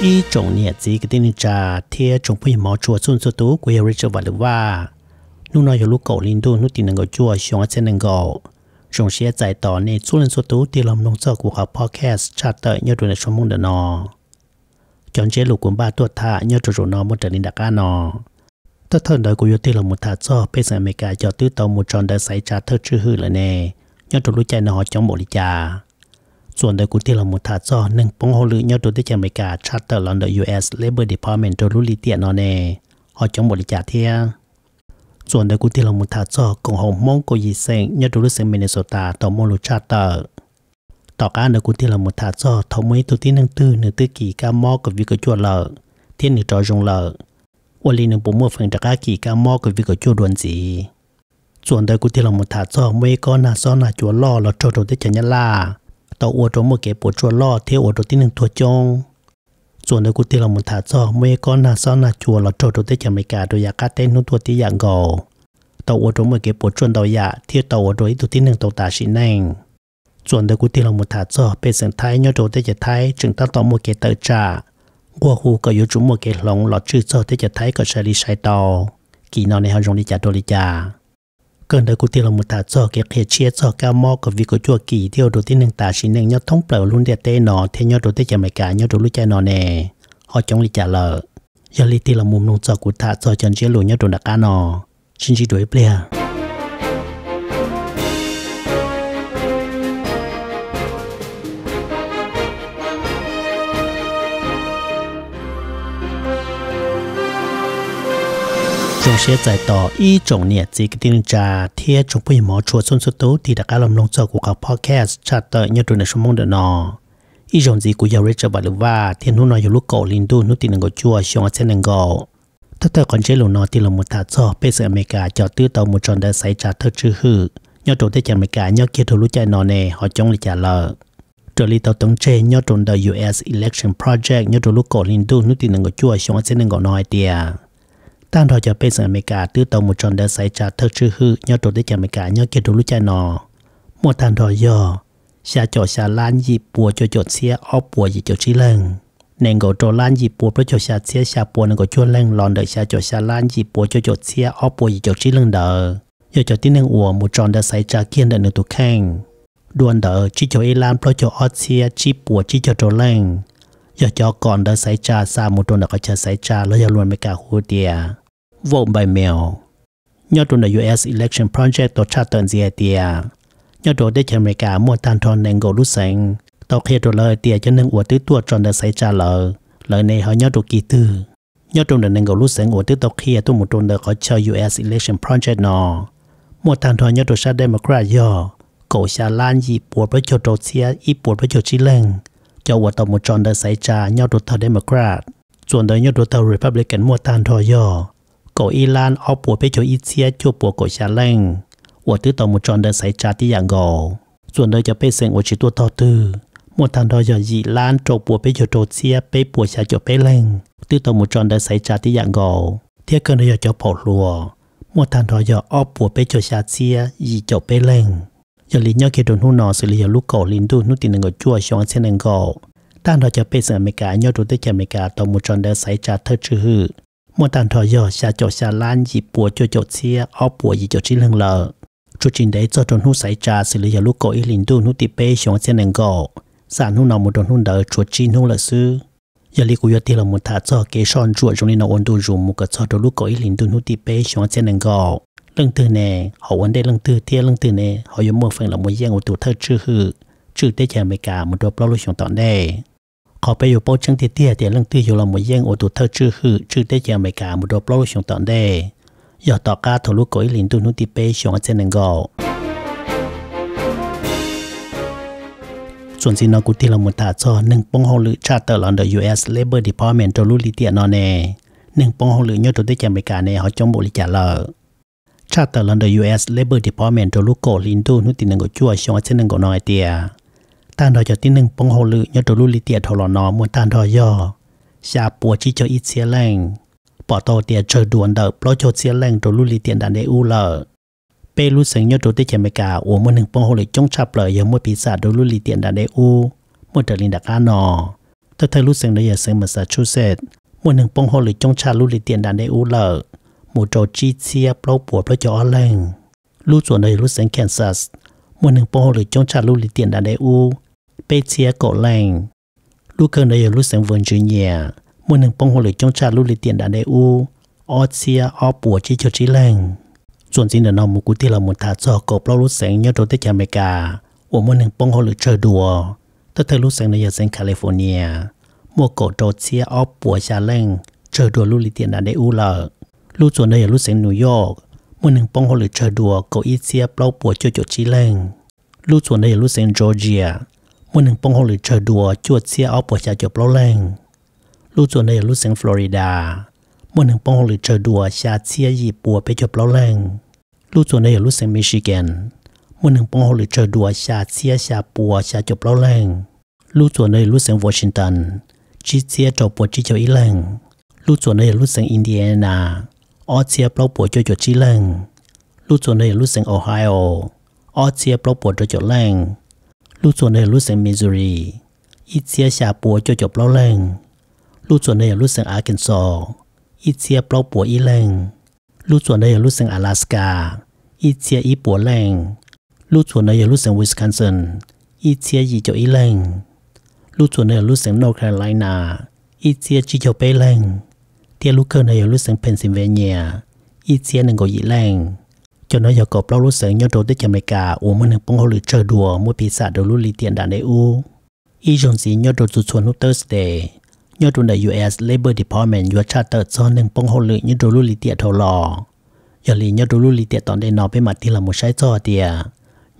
ý cái linh giải nên làm nông podcast chat nhớ chọn chế lục của ba tuột thả nhớ tụi rồi nó một trận linh đặc ca nó tất thân đời của yêu tiên là một thả cho bây giờ mấy cả cho tứ tàu một tròn đời xảy ra thơ chữ hư là nè nhớ tụi lúc chạy nó chọn bộ lý trà chuẩn đời của tiền là một thả cho nên bóng hồ lự nhau đối với chả charter lần US Labor Department cho lúc lý tiền nó chống bộ lý trả thia. Chuẩn đời của tiền là một thả cho cùng hồng mong của gì sen nhau đối với Minnesota tổng mong lụ charter. Tỏ cá đời của tiền là một thả cho thống mấy tổ tiên năng tư nửa tư kỷ ca mò của việc của chuột lợ, thiên nửa trò rồng lợ. Ôn lý nửa bốn phần đặc kỷ ca mò của việc của chuột đồn gì. Chuẩn đời của tiền là một thả cho mấy con nà so nà chuột lò là trò trò tới chả เตอร์ต่อการเดกูที่เราหมดทัดจอทำไมตัวที่หนึ่งตื้อหนึ่งตื้อกี่ก้ามอกับวิกจวดเลอเทียนหนึ่งจอจงเลอวันลีหนึ่งปุ่มมือฝังตะก้ากี่ก้ามอกับวิกจวดดวนจีส่วนเดกูที่เราหมดทัดจอไม่ก็น่าซ้อนน่าจวดล่อเราโจโดที่จะยันล่า tàu ô tô một cái bộ chua lo theo ô tô tin hưng thua chongส่วนในกูที่เราหมุนถาจ่อเมื่อก้อนนาซ้อนนาจัวเราโจทย์ตัวจะไม่กาโดยยาการเต้นนุ่ตัวที่อย่างกอตัวโอตัวเมื่อกี้ปวดชวนตัวยาเที่ยวตัวโดยตัวที่หนึ่งตัวตาชินแงส่วนในกูที่เราหมุนถาจ่อเป็นเสียงไทยยอดตัวที่จะไทยจึงตั้งตัวเมื่อกี้เตอจ่ากัวหูก็อยู่จุ่มเมื่อกี้หลงหลอดชื่อจ่อที่จะไทยก็ใช้ลิใช้ต่อกี่นอนในห้องรงลิจ่าตัวลิจ่า cơn đời của tiêu là một tạ cho cái kia chia cho cao mò của vì có chùa kỳ tiêu đầu tiên nâng tạ xin nâng nhau thông bờ luôn đẹp tê nó thế nhau đầu tiên chả mày cả nhau đầu lúc chạy nó nè. Họ chống lý trả lời. Giờ lý tiêu là mồm nông cho của tạ cho chân chia lùi nhau đầu đặc cá nó xin chỉ đuổi bia. 种些在到一种日子嘅定价，贴种不毛出孙出都地大家谂弄做个 podcast chat 到一段嘅什么的呢？一种字古有 Rachel 话了话，天空内有碌个领导，努定能够做上先能够。ถ้าเธอคนเจลูนอที่เรามุตาจอไปเสืออเมริกาจอตื้อเตามุจอนได้ใส่จ่าเธอชื่อหือยอดตัวได้จากอเมริกายอดเกียรติรู้ใจนอนเน่หอจงลิจ่าเลยตัวลีเตาตงเจยอดตัวได้ US Election Project ยอดตัวลูกโกลินดูนุตินังก็จั่วชงเส้นนังก็น้อยเดีย tan rồi cho bây giờ mấy cả từ tàu một tròn đã xảy ra thật sự hư nhớ tổ để cho mấy cả nhớ kia đồ lúc chạy nọ một tan rồi giờ xa cho xa lan gì bùa cho cho xe ó bùa gì cho chi lần nên gọi cho lan gì bùa cho xa xe xa bùa nên gọi cho lần lòn đợi xa cho xa lan gì bùa cho cho xe ó bùa gì cho chi lần đỡ giờ cho tin nên ủa một tròn đã xảy ra kiên đợi nữa tụ khang đuôn đỡ chỉ cho Ilan pro cho ó xe chỉ bùa chỉ cho cho lần giờ cho còn đã xảy ra xa một tròn đã có cha xảy raแล้วgiờ luôn mấy cả hồ địa vote by mail ยอดตัวใน US Election Project ตัวชาติตันเซียเตียยอดตัวได้จากอเมริกามั่วตันทอนในโกลุเซงตัวเคตัวเลย เตียจะนึงอวดตื้อตัวจอนเดใส่จ่าเลยเลยในเขายอดตัวกี่ตื้อยอดตัวในโกลุเซงอวดตื้อตัวเคตัวหมดตัวเดเขาเชา US Election Project นอมั่วตันทอนยอดตัวชาติเดโมแครตย่อโกชาล้านยี่ปวดประโยชน์ตัวเสียอีปวดประโยชน์ชิเลงจะอวดตัวหมดจอนเดใส่จ่ายอดตัวเทอเดโมแครตส่วนเดยอดตัวเทอ Republican มั่วตันทอย่อ cổ lan ở bộ bê chỗ ít chia chỗ bộ cổ xa lên. Ở tư tổng một tròn đời xảy trả tí dạng gồ. Chuẩn đời cho phê sinh ở chỉ tu thọ tư. Một thằng đó giờ dị lan trộn bộ bê chỗ trộn chia bê bộ xa chỗ bê lên. Tư tổng một tròn đơn xảy trả tí dạng gồ. Thế cơn đời cho bỏ lùa. Một thằng đó giờ ở bộ bê chỗ xa chia, dị chỗ bê lên. Giờ lý nhau kia đồn hú nó xử lý giờ lúc cổ linh đu, nút tiền ngồi chua xong xe nâng gồ. Tàn đó cho bê sinh ở Mỹ Cả nhau đồn tới chè Mỹ Cả tổng một tròn đơn xảy trả thơ trừ một tàn thọ giờ xa chỗ xa lan gì bùa cho chỗ xia ó bùa gì chỗ chỉ lưng lờ. Chú trình đấy cho tròn hút xảy ra xử lý giờ lúc cổ ý linh tu hút tì bê, xuống xe nền gỗ sản hút nào một trốn hút đỡ chuột chín hút là sư. Giờ lý của yo là một thả cho kế son chuột trong này nó ôn tu dùng một cái cho đồ lúc cổ ý linh tu hút tì bê, xuống xe nền gỗ lưng từ nè, họ vấn đề lưng từ tia lưng từ nè, họ dùng một phần là một dạng của tụ thơ chữ hư. Chữ tế chả mấy cả, một đồ bao lúc xuống tọn đây có bây giờ bao chân thì tia tiền lăng tiêu hiểu là một dân ô tụ thơ chư hư chư tế giờ mấy cả một đồ bao xuống tận đây giờ tọa ca thổ lúc cối lính nút tì bê xuống ở trên nền gò chuẩn xin nó cũng thì là một thả cho nâng bông hồ lữ cha tờ là the Labor Department trong lúc lý tiền nó nè nâng bông hồ lữ nhớ tụ tế giờ mấy cả nè họ trong bộ lý trả lời cha tờ là the Labor Department trong lúc cổ lính nút tì nâng gò chua xuống ở trên nền gò nói tiền ta đòi cho tin nâng bông hồ lự nhớ trổ lưu tiệt thổ lò nó, muốn ta đòi xa bùa chỉ cho ít xe lành. Bỏ tàu tiệt chờ đuồn đợi, lo cho xe lành, trổ lưu tiệt đàn để u lờ. Bê lưu sánh nhớ trổ tiệt chè cả uống muốn bông hồ lự chống chạp lời giờ mua pí xả trổ tiệt đàn để u. Mua trở linh nọ tôi thấy lưu sánh đấy giờ sánh mà sa chu sệt mua bông hồ lự chống chạp lưu tiệt đàn để u lờ. Mua trổ chi xe lo bùa, lo cho lành. Lưu chuẩn đấy lưu sánh kansas mua nâng bông hồ lự chống chạp lưu tiệt đàn để u bê chia cổ lành lúc cần đây ở lúc sáng Virginia một nâng bông hồ lực trong trà lúc lịch tiền đã đầy u o chia o bùa chi cho chi lành chuẩn xin đàn ông một cú tiên là một thả cho cổ bao lúc sáng nhớ đầu tới cả mẹ cả của một nâng bông hồ lực chơi đùa. Tới thời lúc sáng này ở sáng California. Một cổ đồ chia o bùa trà lành chơi đùa lúc lịch tiền đã đầy u lợ lúc chuẩn đây ở lúc sáng New York một nâng bông hồ lực chơi đùa, cổ ít chia bao bùa chơi cho chi lành lúc chuẩn đây ở lúc sáng Georgia มื่อหนึ่งปงหงหรือเชอดัวจวดเซียเอาปวดชาจบเล่าแรงลู่จวนในลู่เสียงฟลอริดามื่อหนึ่งปงหงหรือเชอดัวชาเซียหยีปัวไปจบเล่าแรงลู่จวนในลู่เสียงมิชิแกนมื่อหนึ่งปงหงหรือเชอดัวชาเซียชาปัวชาจบเล่าแรงลู่จวนในลู่เสียงวอชิงตันชิเซียจบปวดชีเจ้าอีแรงลู่จวนในลู่เสียงอินเดียนาออเซียเปล่าปวดจดจดชีแรงลู่จวนในลู่เสียงโอไฮโอออเซียเปล่าปวดจดจดแรง วชาเซียยีปัวไปจวดเปล่าแรงรู้ส่วนในยารู้สึกมิชิแกน một nâng bông hồ lì chờ đùa xa chia xa bùa xa chụp lâu lên lúc chuẩn nơi lúc sang Washington chỉ chia cho bùa chỉ cho ý lên lúc chuẩn nơi lúc sang Indiana ở chia bao bùa cho cho chỉ lên lúc chuẩn nơi lúc sang Ohio ở chia bao bùa cho cho lên lúc chuẩn nơi lúc sang Missouri ít chia xa bùa cho chụp lâu lên lúc chuẩn nơi lúc sang Arkansas ít chia bao bùa ý lên lúc chuẩn nơi lúc sang Alaska ít chia ý bùa lên lúc chuẩn này lúc sang Wisconsin ít chia gì cho ý lên lúc chuẩn này lúc sang North Carolina ít chia chỉ cho bé lên tia lúc cơ này lúc sang Pennsylvania ít chia nên có ý lên cho nó giờ cọp lâu lúc sang nhớ đồ tới Jamaica ủa mình bông hồ lì chờ đùa, mua pizza đồ lúc lì tiền đàn EU u. Ý gì nhớ đồ tụt chuẩn lúc Thursday. Nhớ đồ đại US Labor Department US Charter cho nên bông hồ lì nhớ đồ lúc lì tiền thầu lò. Giờ lì nhớ đồ lúc lì tiền tòn đây nó bên mặt thì là một sai cho tiền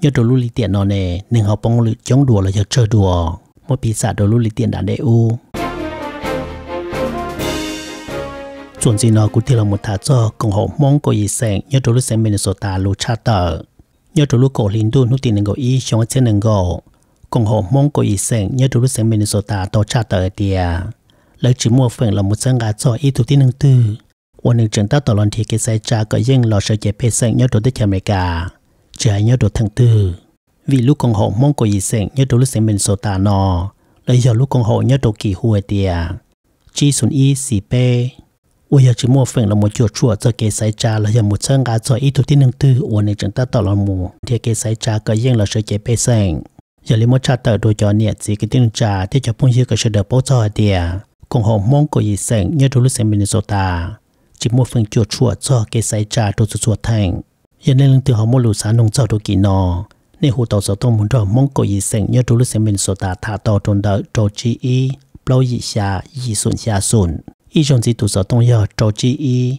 nhớ đồ lưu lý tiện nó nè nên họ bông lự chống đùa là giờ chơi đùa. Một bị xả đồ lưu lý tiện chuẩn gì nó cũng thì là một thả cho cộng hộ mong có ý sáng nhớ đồ lưu sáng Minnesota lưu cha tờ nhớ đồ lưu cổ linh đu nút tiền ngồi ý xong trên nâng gò cộng hộ mong có ý sáng nhớ đồ lưu sáng Minnesota tổ cha tờ tia lấy chỉ mua phần là một chân gà cho ý tụ tin nâng tư วันหนึ่งจึงตั้งตลอดที่เกษตรจาก็ยังรอเสด็จเพศยอดตัวที่อเมริกา trái nhớ đồ thằng tư vì lúc con hậu mong có gì sẹn nhớ đồ lúc sẹn mình sổ tà nọ lấy giờ lúc con hậu nhớ đồ kỳ hùa tìa chi xuân y xì bê ôi giờ chỉ mua phần là một chuột chuột cho kế sai cha là giờ một chân gà cho ít thuộc tin nâng tư ôi này chẳng ta tỏ là mù. Thì kế sai cha có riêng là sơ chế bê sẹn giờ lấy một cha tờ đồ cho nhiệt gì cái tin cha thì cho phong hiếu cái sơ đỡ bố cho tìa. Con hậu mong có gì sẹn, nhớ đồ lúc sẹn mình sổ tà chỉ mua phần chuột chuột cho kế sai cha đồ chuột chuột thành. Giờ nên từ họ mua lúa sản nông sản đồ kỳ nọ. Nên hồ tàu sở tông muốn cho mong cổ ý sinh nhớ trú lúc xem mình số ta, thả tàu trốn đỡ trâu chi y bao ý xa y xuân xa xuân y trong gì tụ ý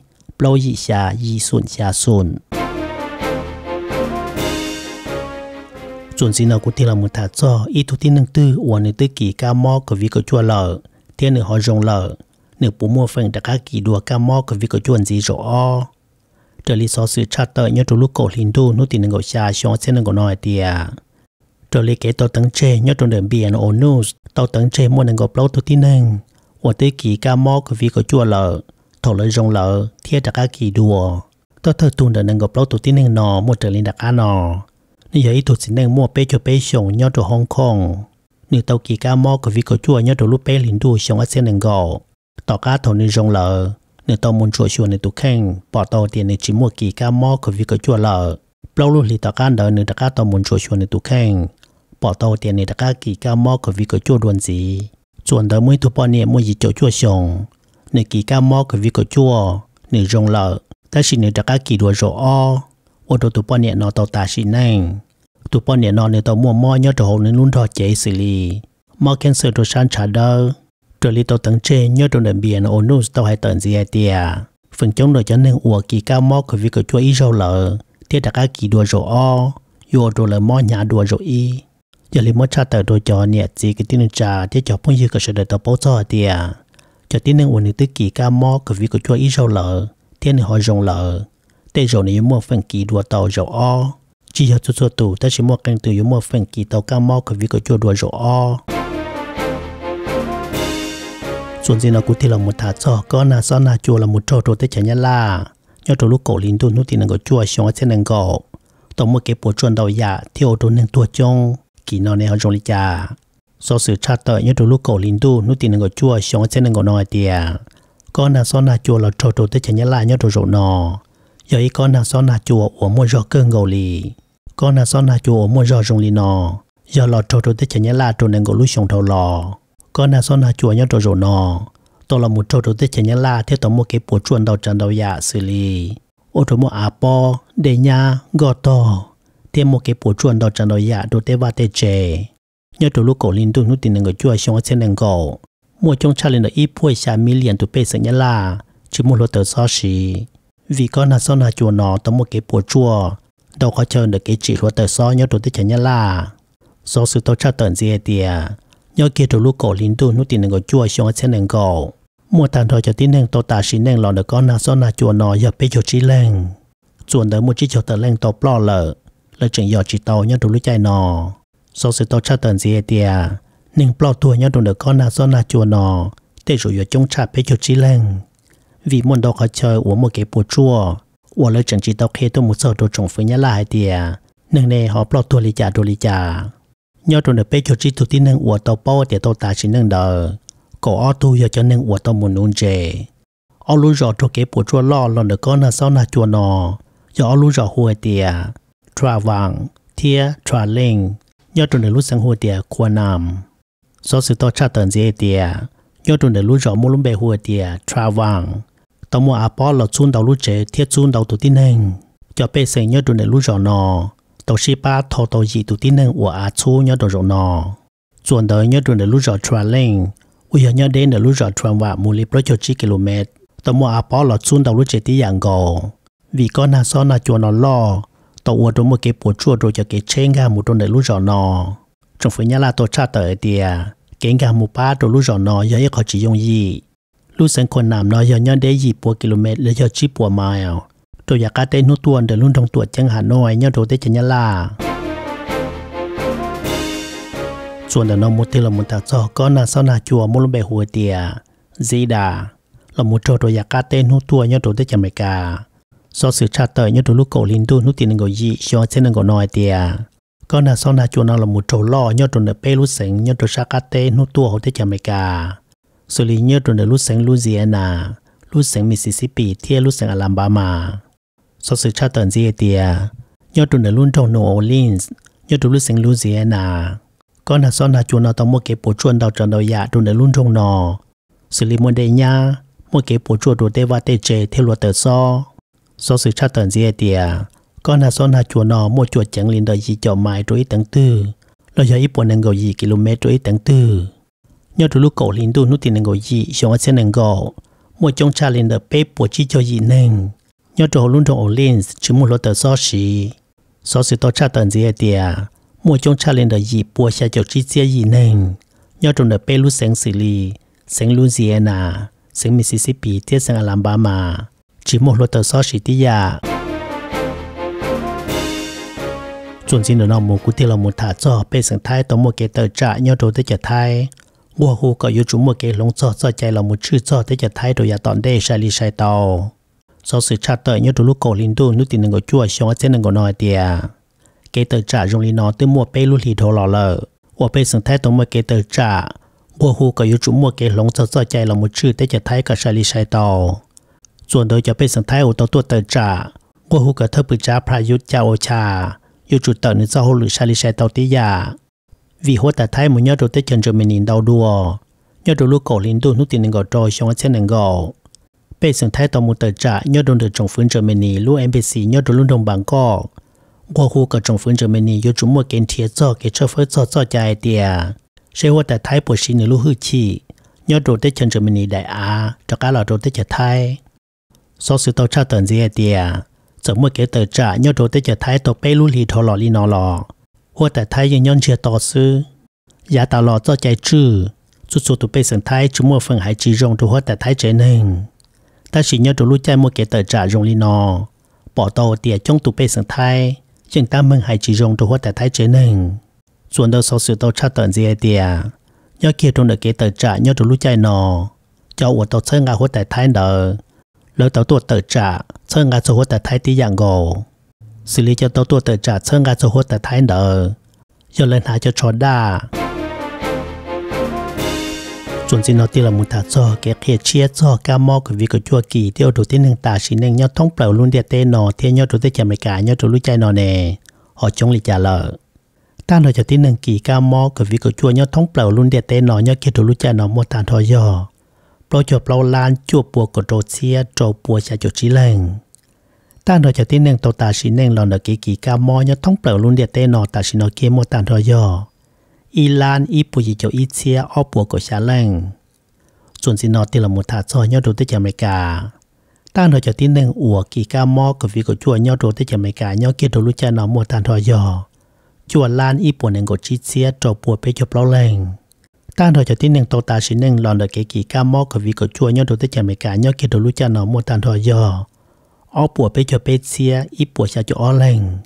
cũng thì là một thả cho y thu tin nâng tư uổng nửa tư kỳ ca mò của vị có chua lợ thiên nửa họ rong lợ nửa bố mua phần đã các kỳ đùa ca mò của vị có chuồn gì rõ trở lý số sự chát tờ nhớ trụ lúc cổ linh đu nút tiền ngồi xa xong sẽ ngồi nói tiề trở lý kế tàu tấn chê nhớ trụ đường biển ô news tàu tấn chê mua ngồi bao tu tin nâng và tới kỳ ca mò của vì có chua lợ, thổ lợi rong lợ thiết đặc các kỳ đùa. Tàu thơ tuần đường ngồi bao tu tin nâng nọ mua trở lý đặc á nọ nếu giờ ý tụ xin nâng mua bê cho bê xong nhớ trụ Hong Kong. Nếu tàu kỳ ca mò của vì có chua nhớ trụ lúc bê linh đu xong sẽ ngồi tàu cá thổ nên rong lợ nếu tao muốn chùa chùa nên tụ khen bỏ tao tiền nên chỉ mua kỳ ca mò của việc cái chùa lợ. Lâu lúc thì tao can đợi nên tao tao muốn chùa chùa nên tụ khen bỏ tao tiền nên tao kỳ ca mò của việc cái chùa luôn gì chuẩn đợi mới thu bao nhiêu mua gì chỗ chùa xong nên kỳ ca mò cái việc của chùa nên rong lợ ta xin nên tao kỳ đùa rổ o. Ô đồ thu bao nhiêu nó tàu ta xin nên thu bao nhiêu nó nên tàu mua mò nhớ đồ nên luôn thọ chế xử lý mò cancer đồ san trả đơ trở lý tàu tấn chê nhớ trong đền biển ô nô tàu hay tận gì ai tia. Phần chống đồ cho nên ủa kỳ ca mò cái việc của chúa ý rau lợ thế đặt các kỳ đùa rổ o. Yo đồ lợ mò nhà đùa rổ y giờ lý mò cha tờ đồ cho nhẹ gì cái tin trà thiết cho phong dư cái sự đời tàu bố cho tia cho tin nên ủa nữ tư kỳ cao mò của việc của chúa ý rau lợ thiết nên họ rong lợ tê rổ này mua phần kỳ đùa tàu rổ o chỉ cho cho tụ ta chỉ mua canh từ mua phần kỳ tàu cao mò của việc của chúa đùa rổ oส่วนสิ่งเรากูที่เราหมดถาจอก็น่าซ้อนน่าจัวเราหมดโจโจเตจันยาลายอดตัวลูกโกลินตุนุตินังก็จัวชงเส้นนังก็ต้องมาเก็บปวดจวนดาวยาเที่ยวตัวหนึ่งตัวจง kỳ nọ này họ trông lý cha. So sự cha tợ nhớ trâu lúc cổ linh tu nút tiền ngồi chua xong sẽ ngồi nói tiề con nào son nào chua là trâu trâu tới chả lại nhớ trâu rộ nọ giờ ý con nào son nào chua ủa mua giò cơ ngầu lì. Con nào son nào chua ủa mua giò rồng lì nọ giờ lò trâu trâu tới chả lại, trâu nên ngồi lúc xong thầu lò. Con nào son nào chua nhớ trâu rộ nọ tôi là một trâu trâu tới chả lại theo tổng một cái bộ chuồn đầu trần đầu dạ xử lý ô trâu mua à po để nhà gò to thêm một cái bộ chuẩn đó trần đầu ya đồ tế và tế chế nhớ đồ lúc cổ linh tu nút tiền người chua xong trên nền cổ mua trong cha lên được ít phôi xa mi liền tụ bê sợ nhá là, chứ mua lô tờ so xí vì con là sau là chùa nó tấm một cái bộ chua đâu có chơi được cái chỉ lô tờ so nhớ đồ tế chả nhá là. Số sự tao cha tận gì tiề à. nhớ kia đồ lúc cổ linh tu nút tiền người chua xong trên nền cổ mua tàn thôi cho tin nền tao ta xí nền lò được con là sau là chùa nó giờ bê cho chi lên chuẩn đỡ một chiếc cho tờ lên tao plo lợ lợ chừng giờ chỉ tàu nhau từ lúc chạy nó sau sự tàu cha tận gì tiề à, nên bỏ tuổi nhau đồng được con nào do nào chùa nọ để rồi ở trong trà bê cho chi lên vì muốn đâu có chơi uống một cái bùa chua. Uống lấy chẳng chỉ tàu khi tôi một giờ đồ trồng với nhau lại tiề, à, nên này họ bỏ tuổi lý trả đồ lý trả. Nhau đồng được bê cho chi tụt tin nên uống tàu bao để tàu ta chỉ nên đờ. Cổ ở tu giờ cho nên uống tàu muốn nôn chè ở lúc rồi cho cái bùa chua lo lo được con nào do nào chùa nọ giờ ở lúc rồi huề tiề tra vàng, thia tra linh, nhớ trong đời lúc sang hồ tiề qua nam. Số sự to cha tận dễ tiề nhớ trong đời lúc rõ mua lúc bề hồ tiề tra vàng. Tao mua apple là chun đầu lúc chế thiết chun đầu tụi tin hình. Cho bê sinh nhớ trong đời lúc rõ nọ tao sĩ ba thọ tàu gì tụi tin hình của à chu nhớ trong rõ nọ chuẩn đời nhớ trong đời lúc rõ tra linh. Ui nhớ đến đời lúc rõ tra vàng mua lip cho chi km tao mua apple là chun đầu lúc chế tí dạng gò. Vì con nào so nào chuột nó lo tàu ở trong một cái bộ chua rồi cho cái chén ga một trong để lú giò nò. Trong phía nhà là tổ cha tới tiề cái ga một ba rồi lú giò nò do yêu có chỉ dùng gì. Lú sen con nam nó do nhân để gì bộ km là do chỉ bộ mile rồi à. giờ tên nút tuần để luôn trong tuột chẳng hà nội nhau đồ tết nhà là chuẩn là nó một tí là một tạc cho con là sau là chùa, một lúc bè hồ tiề gì đà, là một trò rồi tên nút tuần nhau đồ tết nhà so sự tra tờ như đôi lúc cổ linh tu nút tiền người gì cho thế nên người nói tiền con là sau là chuồn nó là một chỗ lo như đôi nợ peru lúc sáng như đôi sát tê, nút tua hồ tây chả mấy xử lý như đôi nợ lúc sáng Louisiana lúc sáng Mississippi thiên lúc sáng Alabama. So sự tra tờ gì tiền như đôi nợ luôn trong New Orleans như đôi lúc sáng Louisiana. Con là sau là chuồn nó tao mua cái bộ chuồn đào tròn đầu dạ đôi nợ luôn trong nó xử lý môn đề nha, mua cái bộ chuồn đồ tây và tê chê, theo luật tờ so so sự cha tận gì tiề con là son là chùa nọ mua chùa chẳng liền đời gì cho mai rồi tầng tư. Lo giờ ít buồn năng gọi gì km rồi tầng tư. Nhớ từ lúc cổ liền đu nút tiền năng gọi gì xong ở trên năng gọi mua trong cha liền đời bé bộ chi cho gì năng nhớ từ luôn trong lên chỉ mua lo tờ so xí so sự to cha tận gì tiề mua trong cha liền đời gì bộ xa cho chi chia gì năng nhớ từ đời bé lúc sáng xử lý sáng Louisiana sáng Mississippi tiết sang Alabama chỉ một lô tờ so chỉ tí ya chuẩn xin được lòng một cú tiền là một thả cho, bê sẵn thái tổng một cái tờ trả nhau đồ tới chợ thái ngua hù có yếu chúng một cái lông cho cho chạy là một chữ cho tới chợ thái đồ ya tọn đê sai li sai tàu. Sau sự trả tờ nhau đồ lúc cổ linh đu, nước tiền ngồi chua, xong ở trên ngồi nói tiề cái tờ trả dùng lý nó tới mua bê lúc lì thô lò lờ. Của bê sẵn thái tổng một cái tờ trả. Ngua hù có yếu chúng một cái lông cho cho chạy là một chữ tới chợ thái cả sai li sai tàu. ส่วนโดยจะเป็นสังไทยอุตตัวเตอจ่าว่าหูกระเทบปจ้าพระยุทธเจ้าโอชาอยู่จุดเตอนึเจ้าหรือชาลิชัยเตาติยาvìหัวแต่ไทยมันยอดตัวเตจันจมินินดาวดัวยอดลูกโกลินดูนุตินึงก็จอยชงเช่นนึงก็เป็นสังไทยต่อมุตจ่ายอดโดนเดือดจงฟื้นเจมินีลูกเอ็มบีซียอดรุ่นดงบางก็ว่าหูกับจงฟื้นเจมินีอยู่จุ่มมัวเกณฑ์เทียจ่อเกชเฟอร์จ่อจ่อใจเดียใช่ว่าแต่ไทยปวดชีนลูกหื้อชียอดโดนเตจันจมินีได้อาจากการหล่อโดนเตจะไทย sau sự tàu cha tận gì tiề giờ mua cái tờ trả nhau đồ tới giờ thái, tàu bay lưu lì thò lò lì nọ lò. Hoặc tại thái dân nhân chia tàu sư giá tàu lò cho chạy trừ. Chút số tụ bay sân thái chúng mua phần hải chỉ rong tụ hoặc tại thái chế nên ta chỉ nhau đồ lưu chạy mua cái tờ trả rong lì nọ bỏ tàu tiề trong tụ bay sân thái nhưng ta mừng hải chỉ rong tụ hoặc tại thái chế nên chuẩn đầu sau sự tàu cha tận gì tiề nhau kia trong được cái tờ trả nhau đồ lũ chạy nọ cho uổng tổ chơi ngà hoặc tại thái nợ lỡ tàu tuột tờ trả chơi ngã cho hốt tại thái tí dạng gồ. Xử lý cho tàu tuột tờ trả chơi ngã cho hốt tại thái nợ. Giờ lên hạ cho trò đa chuẩn chỉ nó tiền là một thả cho cái kia chia, cho cá mò của việc của chua kỳ tiêu đầu tiên nâng ta chỉ nâng nhau thông bèo luôn địa tên nó thiên nhau đầu tiên chả mấy cả, nhau đầu lúc chạy nó nè. Họ chống lại trả lời. Ta nói cho tin nâng kỳ cá mò của việc của chua nhau thông bèo luôn địa tên nó nhau kia đầu lúc chai nó mua tàn thôi giờ bao giờ bao lan chua bùa của trâu chia trâu bùa sẽ cho chỉ lên ta nói cho tin neng tàu ta xin neng lòn được kỳ kỳ cá mò nhớ thông bầu luôn địa tên nọ ta xin nó kia mua tàn thôi giờ y lan y bùi cho y chia ở bùa của xá lên chuẩn xin nó tiền là một thả cho nhớ đồ tới cho mấy cả ta nói cho tin neng ủa kỳ ca mò của vị của chùa nhớ đồ tới cho mấy cả nhau kia đầu lúc cha tàn thôi giờ chùa lan y bùa neng của chi chia trâu bùa bê cho bao lên ta nói cho tin nâng tàu ta xin nâng lòn được cái kỳ ca mò của vị của chùa nhau đầu tới cho mấy cả nhau kia đầu lúc cha nó mua tàn thôi giờ ó bùa bê cho bê xia y bùa xa cho ó lành.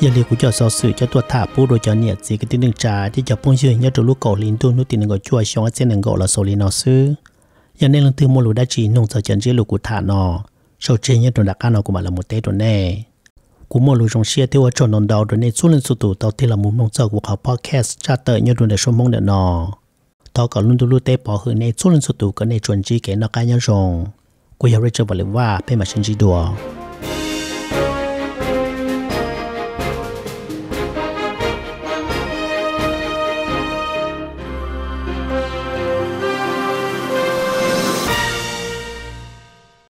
Giờ liệu của cho sở sự cho tuột thả bù đồ cho nhiệt gì cái tin đừng trả thì cho bông chơi nhau từ lúc cổ lính tu nút tin ngồi chua xong trên đừng gọi là số lính nó sư giờ nên lần thứ mua lúa đã chỉ nông sở chân dưới lúa của thả nó sau trên nhau đồ đặc ăn nó cũng là một tế đồ nè cú mua lùi rong xia theo ở chỗ nông đầu đồ này số lần số tụ tàu thì là muốn mong chờ của họ podcast cha tới nhớ đồn để số mong để nọ tao cả luôn tu lúa tế bỏ hư nên xuống lên sụt tụ cái này chuẩn chi cái nó cái nhau rong cú hiểu rồi và Lê Va bên mà sinh chỉ đùa